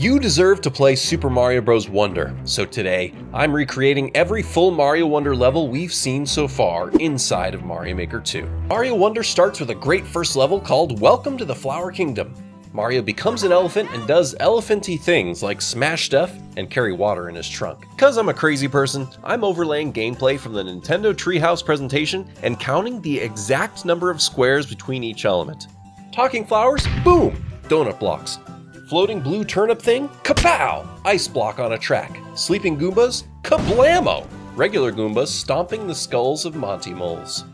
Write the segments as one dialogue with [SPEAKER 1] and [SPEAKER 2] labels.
[SPEAKER 1] You deserve to play Super Mario Bros. Wonder, so today I'm recreating every full Mario Wonder level we've seen so far inside of Mario Maker 2. Mario Wonder starts with a great first level called Welcome to the Flower Kingdom. Mario becomes an elephant and does elephanty things like smash stuff and carry water in his trunk. Cause I'm a crazy person, I'm overlaying gameplay from the Nintendo Treehouse presentation and counting the exact number of squares between each element. Talking flowers, boom, donut blocks. Floating blue turnip thing, kapow! Ice block on a track. Sleeping Goombas, kablamo! Regular Goombas stomping the skulls of Monty moles.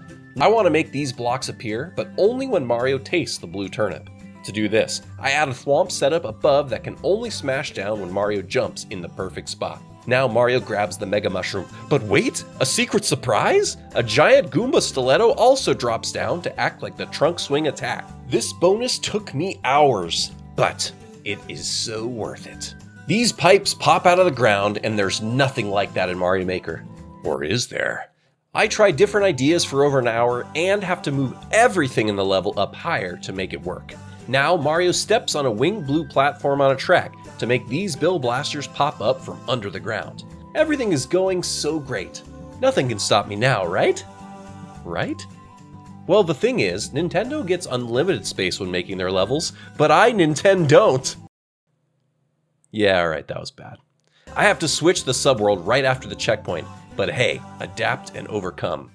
[SPEAKER 1] I want to make these blocks appear, but only when Mario tastes the blue turnip. To do this, I add a thwomp setup above that can only smash down when Mario jumps in the perfect spot. Now Mario grabs the Mega Mushroom, but wait, a secret surprise? A giant Goomba stiletto also drops down to act like the trunk swing attack. This bonus took me hours, but it is so worth it. These pipes pop out of the ground, and there's nothing like that in Mario Maker. Or is there? I try different ideas for over an hour and have to move everything in the level up higher to make it work. Now, Mario steps on a winged blue platform on a track to make these Bill Blasters pop up from under the ground. Everything is going so great. Nothing can stop me now, right? Right? Well, the thing is, Nintendo gets unlimited space when making their levels, but I Nintendo don't. Yeah, alright, that was bad. I have to switch the subworld right after the checkpoint, but hey, adapt and overcome.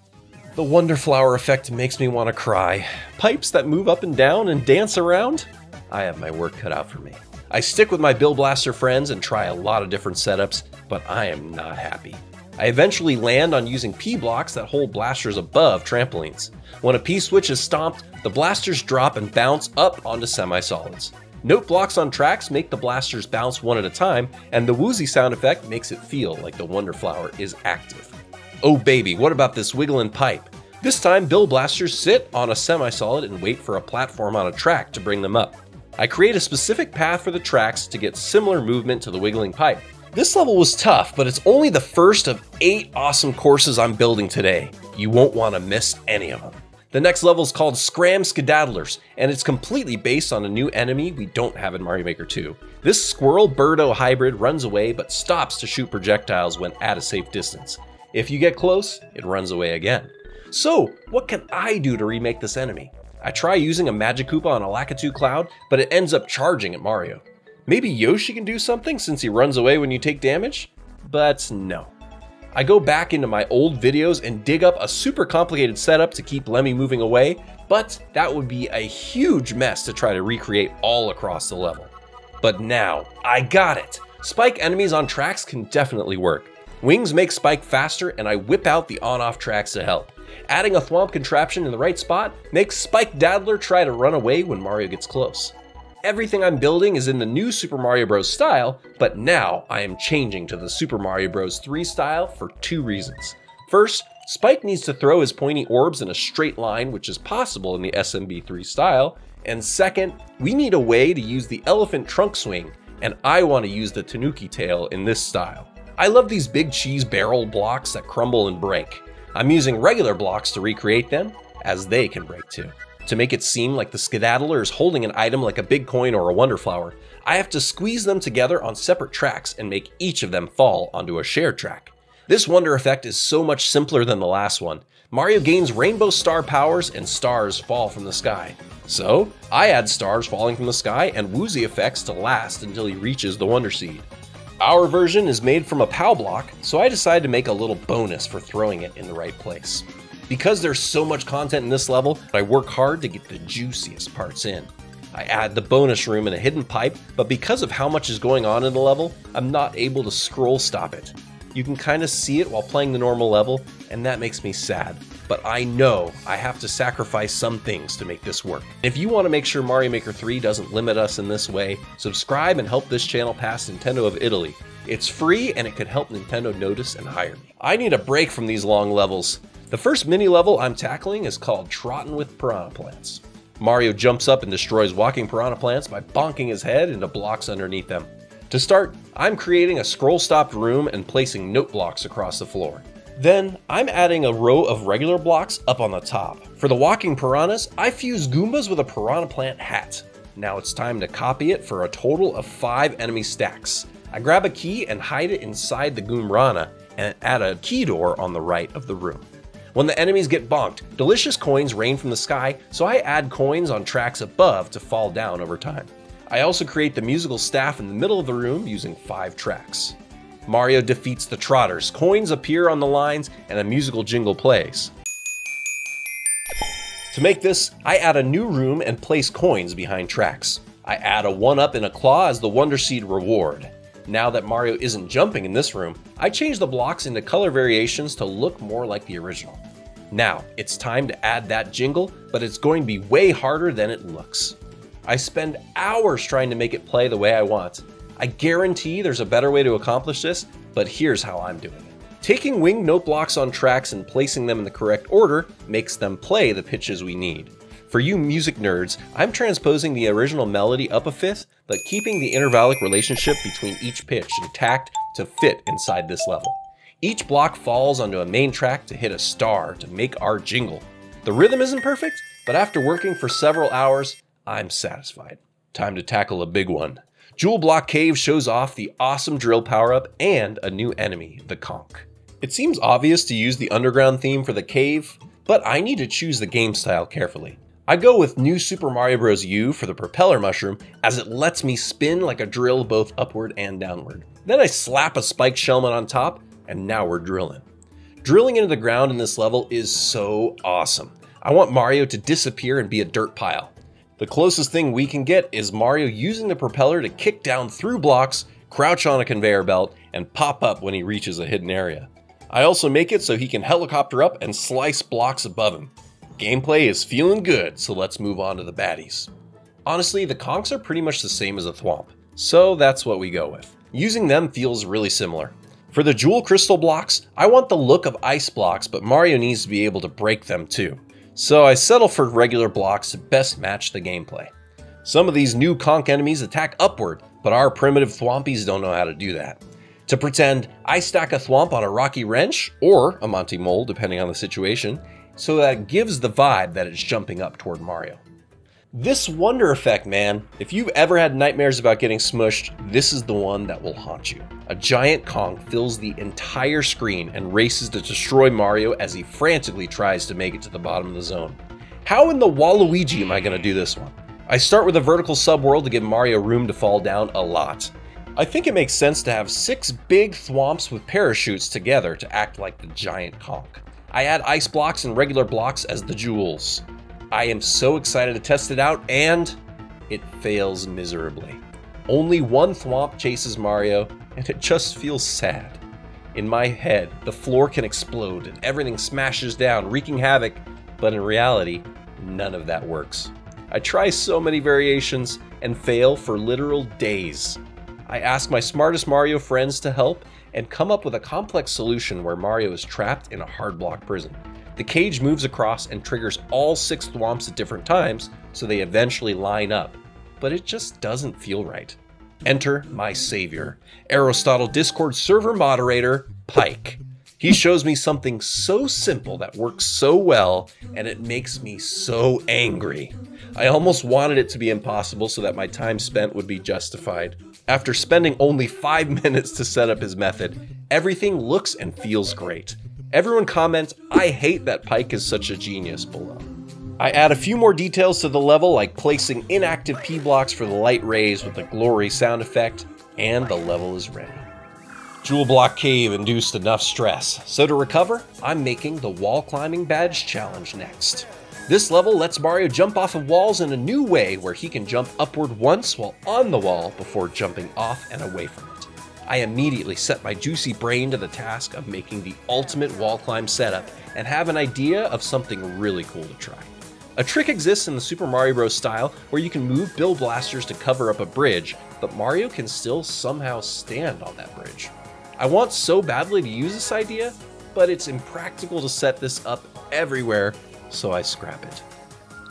[SPEAKER 1] The Wonder Flower effect makes me want to cry. Pipes that move up and down and dance around? I have my work cut out for me. I stick with my Bill Blaster friends and try a lot of different setups, but I am not happy. I eventually land on using P blocks that hold blasters above trampolines. When a P switch is stomped, the blasters drop and bounce up onto semi-solids. Note blocks on tracks make the blasters bounce one at a time, and the woozy sound effect makes it feel like the Wonder Flower is active. Oh baby, what about this wiggling pipe? This time, Bill blasters sit on a semi-solid and wait for a platform on a track to bring them up. I create a specific path for the tracks to get similar movement to the wiggling pipe. This level was tough, but it's only the first of 8 awesome courses I'm building today. You won't want to miss any of them. The next level is called Scram Skedaddlers, and it's completely based on a new enemy we don't have in Mario Maker 2. This squirrel birdo hybrid runs away but stops to shoot projectiles when at a safe distance. If you get close, it runs away again. So, what can I do to remake this enemy? I try using a Magic Koopa on a Lakitu Cloud, but it ends up charging at Mario. Maybe Yoshi can do something since he runs away when you take damage? But no. I go back into my old videos and dig up a super complicated setup to keep Lemmy moving away, but that would be a huge mess to try to recreate all across the level. But now, I got it! Spike enemies on tracks can definitely work. Wings make Spike faster and I whip out the on-off tracks to help. Adding a thwomp contraption in the right spot makes Spike Daddler try to run away when Mario gets close. Everything I'm building is in the new Super Mario Bros. style, but now I am changing to the Super Mario Bros. 3 style for two reasons. First, Spike needs to throw his pointy orbs in a straight line, which is possible in the SMB3 style. And second, we need a way to use the elephant trunk swing, and I want to use the Tanuki tail in this style. I love these big cheese barrel blocks that crumble and break. I'm using regular blocks to recreate them, as they can break too. To make it seem like the skedaddler is holding an item like a big coin or a wonder flower, I have to squeeze them together on separate tracks and make each of them fall onto a shared track. This wonder effect is so much simpler than the last one. Mario gains rainbow star powers and stars fall from the sky. So, I add stars falling from the sky and woozy effects to last until he reaches the Wonder Seed. Our version is made from a POW block, so I decided to make a little bonus for throwing it in the right place. Because there's so much content in this level, I work hard to get the juiciest parts in. I add the bonus room and a hidden pipe, but because of how much is going on in the level, I'm not able to scroll stop it. You can kind of see it while playing the normal level, and that makes me sad. But I know I have to sacrifice some things to make this work. If you want to make sure Mario Maker 3 doesn't limit us in this way, subscribe and help this channel pass Nintendo of Italy. It's free and it could help Nintendo notice and hire me. I need a break from these long levels. The first mini level I'm tackling is called Trotting with Piranha Plants. Mario jumps up and destroys walking piranha plants by bonking his head into blocks underneath them. To start, I'm creating a scroll-stopped room and placing note blocks across the floor. Then, I'm adding a row of regular blocks up on the top. For the walking piranhas, I fuse Goombas with a piranha plant hat. Now it's time to copy it for a total of 5 enemy stacks. I grab a key and hide it inside the Goomrana and add a key door on the right of the room. When the enemies get bonked, delicious coins rain from the sky, so I add coins on tracks above to fall down over time. I also create the musical staff in the middle of the room using 5 tracks. Mario defeats the Trotters, coins appear on the lines, and a musical jingle plays. To make this, I add a new room and place coins behind tracks. I add a 1-up and a claw as the Wonder Seed reward. Now that Mario isn't jumping in this room, I change the blocks into color variations to look more like the original. Now, it's time to add that jingle, but it's going to be way harder than it looks. I spend hours trying to make it play the way I want. I guarantee there's a better way to accomplish this, but here's how I'm doing it. Taking wing note blocks on tracks and placing them in the correct order makes them play the pitches we need. For you music nerds, I'm transposing the original melody up a fifth, but keeping the intervallic relationship between each pitch intact to fit inside this level. Each block falls onto a main track to hit a star to make our jingle. The rhythm isn't perfect, but after working for several hours, I'm satisfied. Time to tackle a big one. Jewel Block Cave shows off the awesome drill power-up and a new enemy, the Conk. It seems obvious to use the underground theme for the cave, but I need to choose the game style carefully. I go with New Super Mario Bros. U for the propeller mushroom as it lets me spin like a drill both upward and downward. Then I slap a spiked shellman on top and now we're drilling. Drilling into the ground in this level is so awesome. I want Mario to disappear and be a dirt pile. The closest thing we can get is Mario using the propeller to kick down through blocks, crouch on a conveyor belt, and pop up when he reaches a hidden area. I also make it so he can helicopter up and slice blocks above him. Gameplay is feeling good, so let's move on to the baddies. Honestly, the conks are pretty much the same as a thwomp, so that's what we go with. Using them feels really similar. For the jewel crystal blocks, I want the look of ice blocks, but Mario needs to be able to break them too. So I settle for regular blocks to best match the gameplay. Some of these new conk enemies attack upward, but our primitive thwompies don't know how to do that. To pretend I stack a thwomp on a rocky wrench, or a Monty Mole depending on the situation, so that it gives the vibe that it's jumping up toward Mario. This wonder effect, man. If you've ever had nightmares about getting smushed, this is the one that will haunt you. A giant Conk fills the entire screen and races to destroy Mario as he frantically tries to make it to the bottom of the zone. How in the Waluigi am I going to do this one? I start with a vertical subworld to give Mario room to fall down a lot. I think it makes sense to have six big thwomps with parachutes together to act like the giant conk. I add ice blocks and regular blocks as the jewels. I am so excited to test it out, and it fails miserably. Only one thwomp chases Mario, and it just feels sad. In my head, the floor can explode and everything smashes down, wreaking havoc, but in reality, none of that works. I try so many variations and fail for literal days. I ask my smartest Mario friends to help, and come up with a complex solution where Mario is trapped in a hard block prison. The cage moves across and triggers all six thwomps at different times, so they eventually line up, but it just doesn't feel right. Enter my savior, Arrowstotle Discord server moderator, Pike. He shows me something so simple that works so well, and it makes me so angry. I almost wanted it to be impossible so that my time spent would be justified. After spending only 5 minutes to set up his method, everything looks and feels great. Everyone comments, I hate that Pike is such a genius below. I add a few more details to the level like placing inactive P blocks for the light rays with the glory sound effect, and the level is ready. Jewel Block Cave induced enough stress, so to recover, I'm making the Wall Climbing Badge Challenge next. This level lets Mario jump off of walls in a new way where he can jump upward once while on the wall before jumping off and away from it. I immediately set my juicy brain to the task of making the ultimate wall climb setup and have an idea of something really cool to try. A trick exists in the Super Mario Bros. style where you can move Bill Blasters to cover up a bridge, but Mario can still somehow stand on that bridge. I want so badly to use this idea, but it's impractical to set this up everywhere so I scrap it.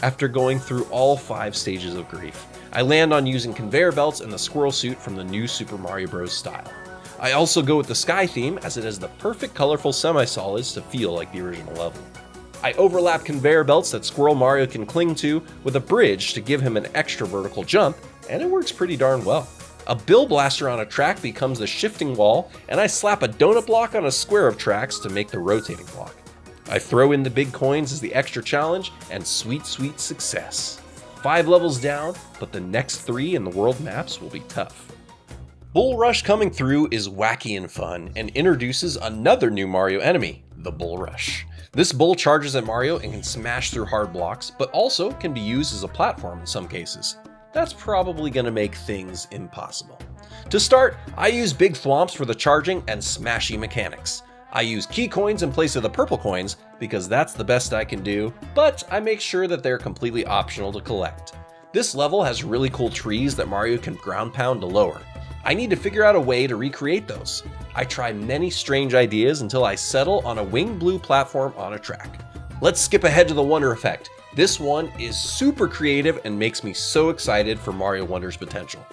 [SPEAKER 1] After going through all five stages of grief, I land on using conveyor belts and the squirrel suit from the new Super Mario Bros. style. I also go with the sky theme as it has the perfect colorful semi-solids to feel like the original level. I overlap conveyor belts that Squirrel Mario can cling to with a bridge to give him an extra vertical jump, and it works pretty darn well. A bill blaster on a track becomes the shifting wall, and I slap a donut block on a square of tracks to make the rotating block. I throw in the big coins as the extra challenge, and sweet, sweet success. Five levels down, but the next three in the world maps will be tough. Bull Rush coming through is wacky and fun, and introduces another new Mario enemy, the Bull Rush. This bull charges at Mario and can smash through hard blocks, but also can be used as a platform in some cases that's probably going to make things impossible. To start, I use big thwomps for the charging and smashy mechanics. I use key coins in place of the purple coins because that's the best I can do, but I make sure that they're completely optional to collect. This level has really cool trees that Mario can ground pound to lower. I need to figure out a way to recreate those. I try many strange ideas until I settle on a wing blue platform on a track. Let's skip ahead to the Wonder Effect. This one is super creative and makes me so excited for Mario Wonder's potential.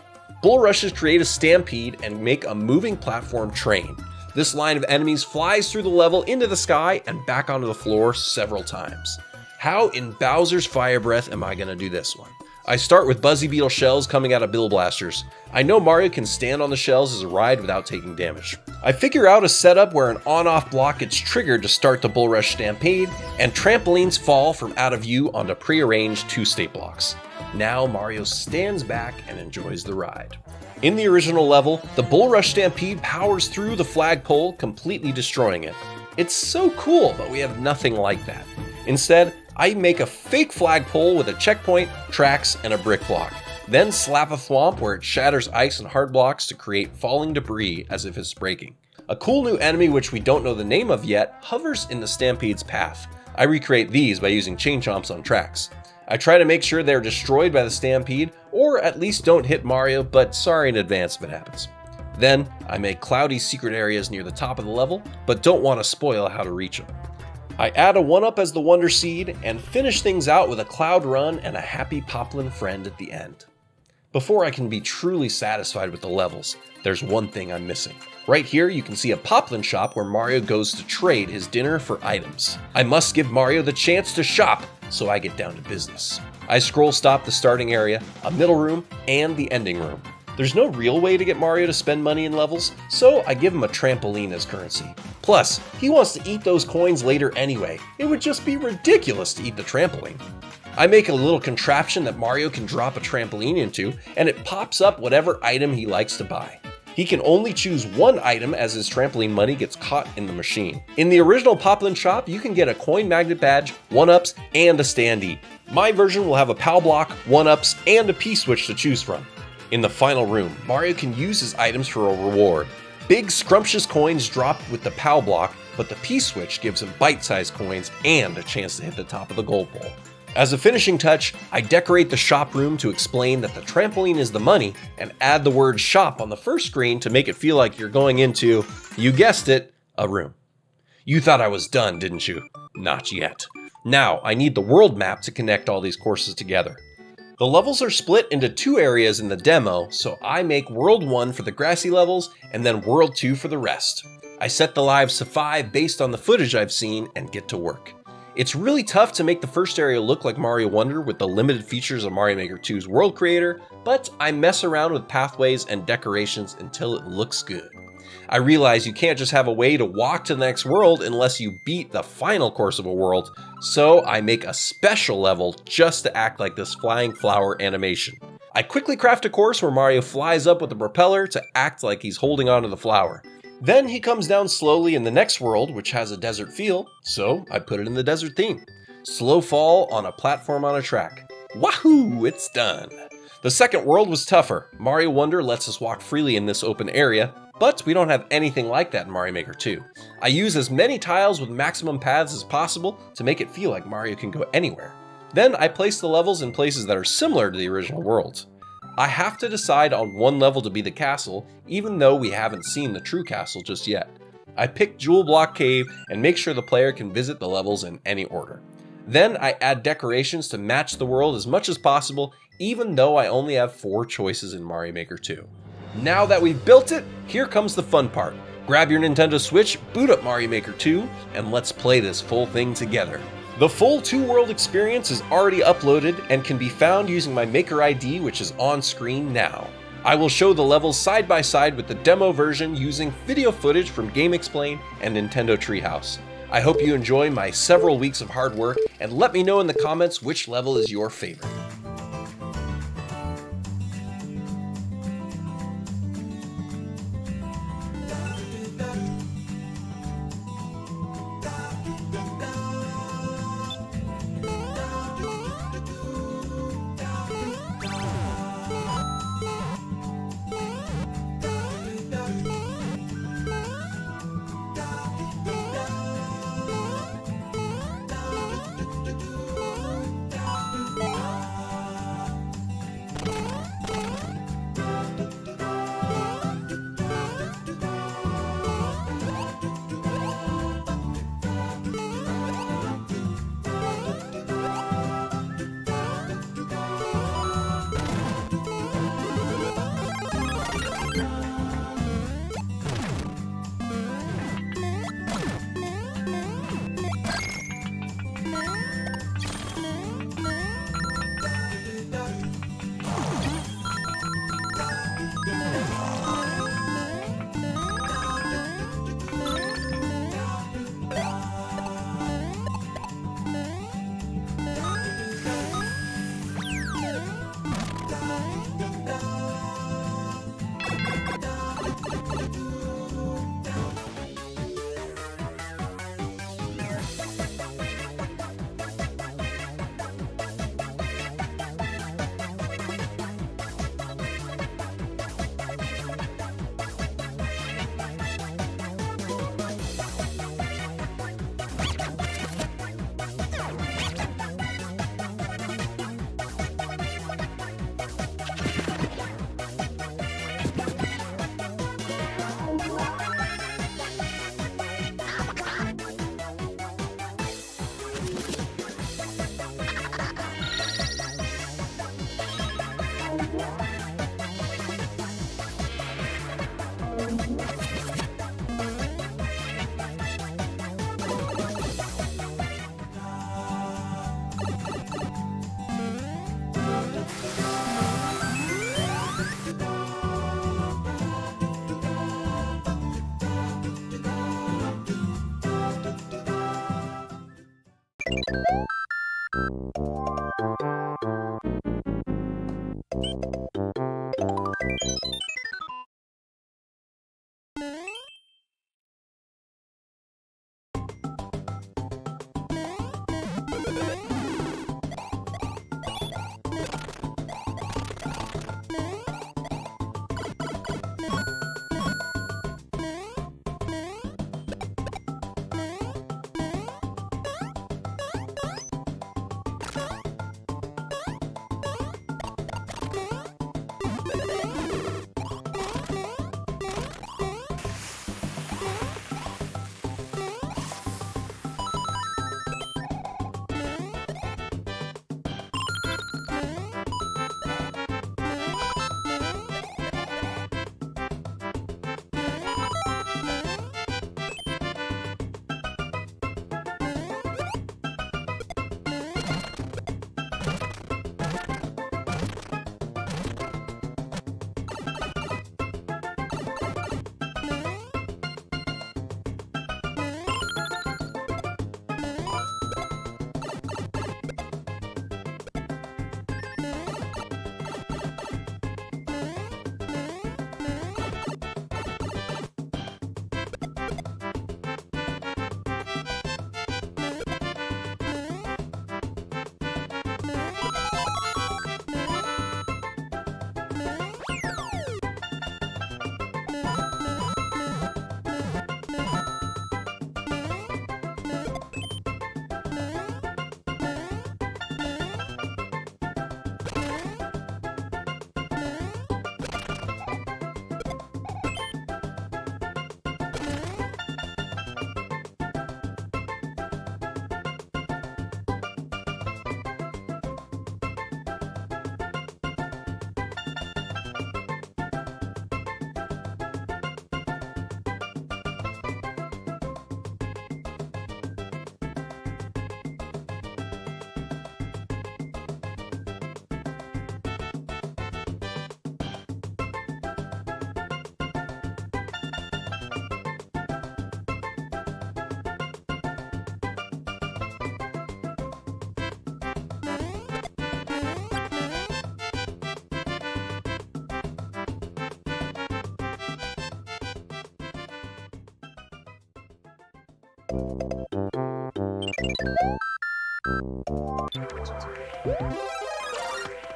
[SPEAKER 1] Bull Rushes create a stampede and make a moving platform train. This line of enemies flies through the level into the sky and back onto the floor several times. How in Bowser's Fire Breath am I going to do this one? I start with Buzzy Beetle shells coming out of Bill Blasters. I know Mario can stand on the shells as a ride without taking damage. I figure out a setup where an on-off block gets triggered to start the Bull Rush Stampede, and trampolines fall from out of view onto pre-arranged two-state blocks. Now Mario stands back and enjoys the ride. In the original level, the Bull Rush Stampede powers through the flagpole, completely destroying it. It's so cool, but we have nothing like that. Instead, I make a fake flagpole with a checkpoint, tracks, and a brick block. Then slap a thwomp where it shatters ice and hard blocks to create falling debris as if it's breaking. A cool new enemy which we don't know the name of yet hovers in the Stampede's path. I recreate these by using chain chomps on tracks. I try to make sure they're destroyed by the Stampede, or at least don't hit Mario, but sorry in advance if it happens. Then, I make cloudy secret areas near the top of the level, but don't want to spoil how to reach them. I add a 1-up as the Wonder Seed, and finish things out with a Cloud Run and a happy Poplin friend at the end. Before I can be truly satisfied with the levels, there's one thing I'm missing. Right here, you can see a Poplin shop where Mario goes to trade his dinner for items. I must give Mario the chance to shop, so I get down to business. I scroll stop the starting area, a middle room, and the ending room. There's no real way to get Mario to spend money in levels, so I give him a trampoline as currency. Plus, he wants to eat those coins later anyway. It would just be ridiculous to eat the trampoline. I make a little contraption that Mario can drop a trampoline into, and it pops up whatever item he likes to buy. He can only choose one item as his trampoline money gets caught in the machine. In the original Poplin shop, you can get a coin magnet badge, 1-ups, and a standee. My version will have a POW block, 1-ups, and a P-switch to choose from. In the final room, Mario can use his items for a reward. Big scrumptious coins drop with the POW block, but the P-switch gives him bite-sized coins and a chance to hit the top of the gold pole. As a finishing touch, I decorate the shop room to explain that the trampoline is the money and add the word shop on the first screen to make it feel like you're going into, you guessed it, a room. You thought I was done, didn't you? Not yet. Now, I need the world map to connect all these courses together. The levels are split into two areas in the demo, so I make World 1 for the grassy levels and then World 2 for the rest. I set the lives to 5 based on the footage I've seen and get to work. It's really tough to make the first area look like Mario Wonder with the limited features of Mario Maker 2's World Creator, but I mess around with pathways and decorations until it looks good. I realize you can't just have a way to walk to the next world unless you beat the final course of a world, so I make a special level just to act like this flying flower animation. I quickly craft a course where Mario flies up with a propeller to act like he's holding onto the flower. Then he comes down slowly in the next world, which has a desert feel, so I put it in the desert theme. Slow fall on a platform on a track. Wahoo! It's done! The second world was tougher. Mario Wonder lets us walk freely in this open area, but we don't have anything like that in Mario Maker 2. I use as many tiles with maximum paths as possible to make it feel like Mario can go anywhere. Then I place the levels in places that are similar to the original worlds. I have to decide on one level to be the castle, even though we haven't seen the true castle just yet. I pick Jewel Block Cave and make sure the player can visit the levels in any order. Then I add decorations to match the world as much as possible, even though I only have 4 choices in Mario Maker 2. Now that we've built it, here comes the fun part. Grab your Nintendo Switch, boot up Mario Maker 2, and let's play this full thing together. The full two world experience is already uploaded and can be found using my Maker ID, which is on screen now. I will show the levels side by side with the demo version using video footage from GameXplain and Nintendo Treehouse. I hope you enjoy my several weeks of hard work and let me know in the comments which level is your favorite.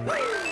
[SPEAKER 2] Oh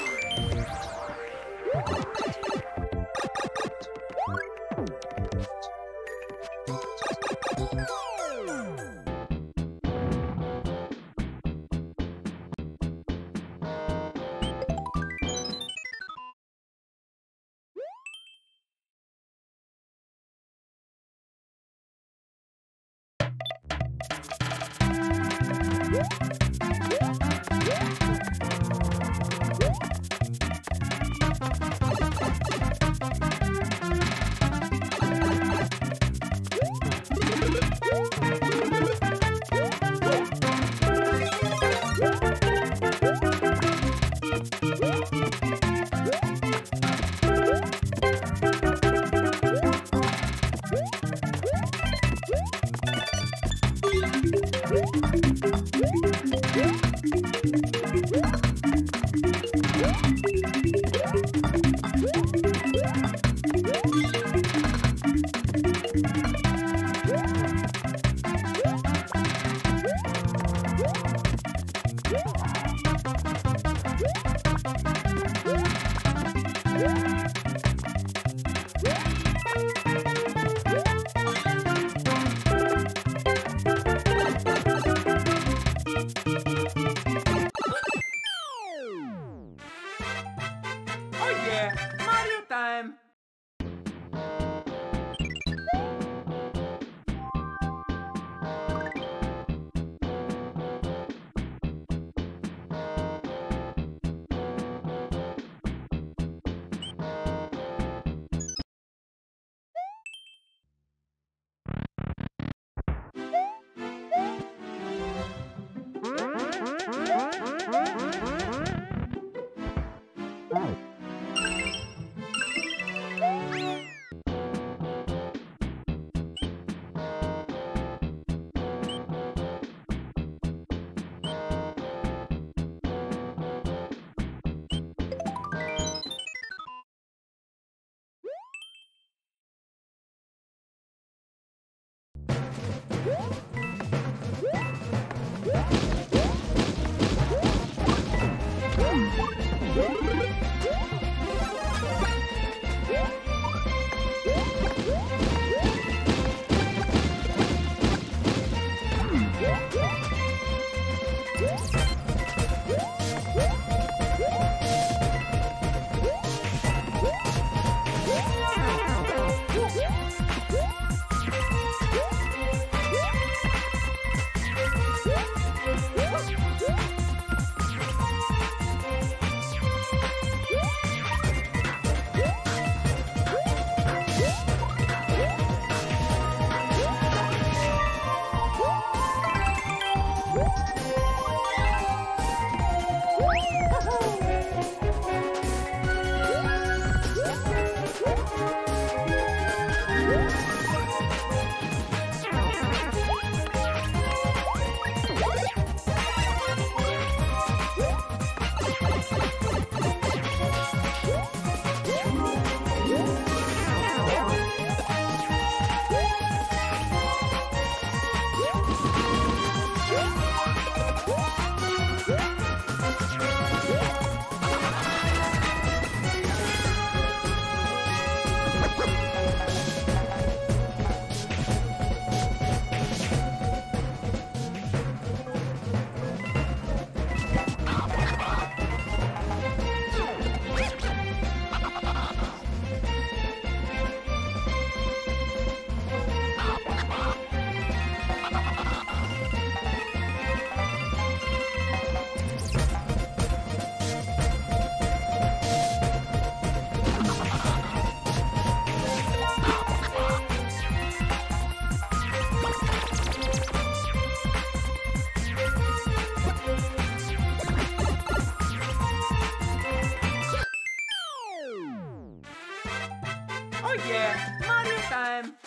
[SPEAKER 2] Yeah, Mario time!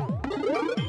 [SPEAKER 2] Oh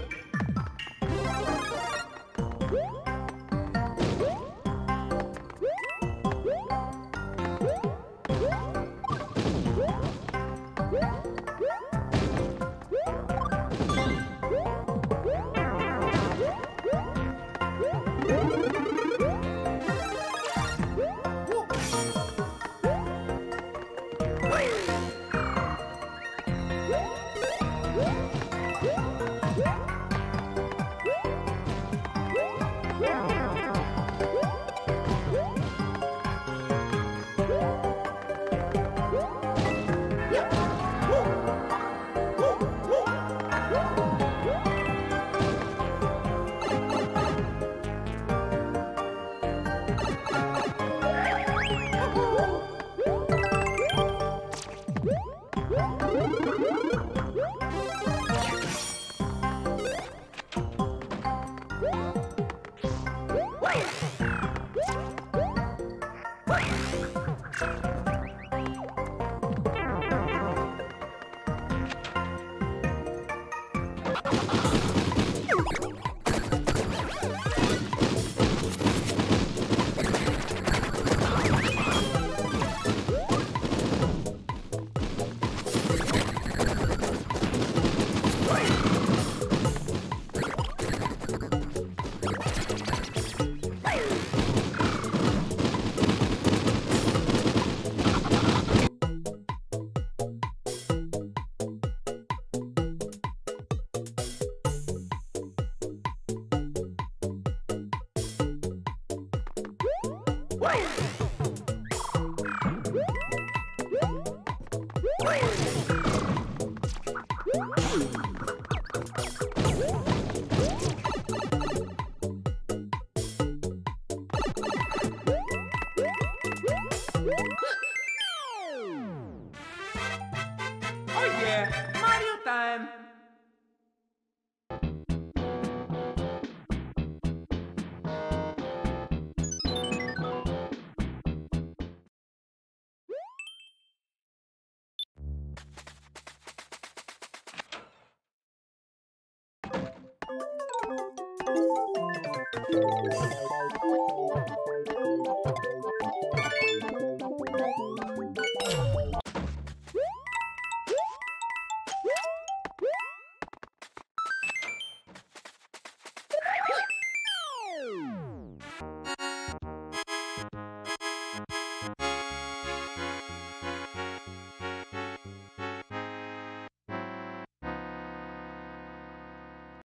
[SPEAKER 2] yeah!